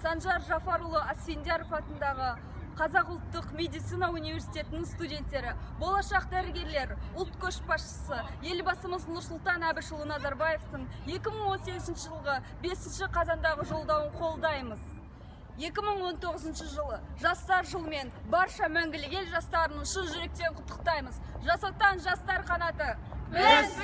санжар Жафарулы асфендияров атындағы қазақ ұлттық медицина университетінің студенттері болашақ дәрігерлер ұлт көшбасшысы елбасымыз нұрсұлтан әбішұлы назарбаевтың 2018 жылғы 5 қазандағы жолдауын қолдаймыз. 2019 жылы жастар жылмен барша мәңгілік ел жастарын шын жүректен құттықтаймыз. Жас отан жастар қанаты. Біз